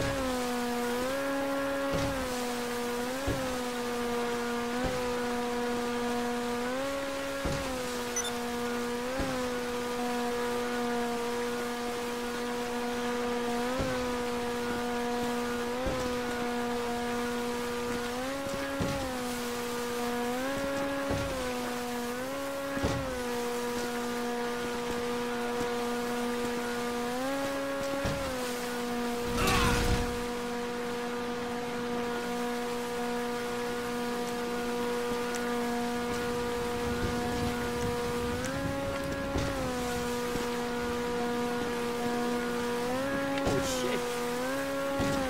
you Oh shit.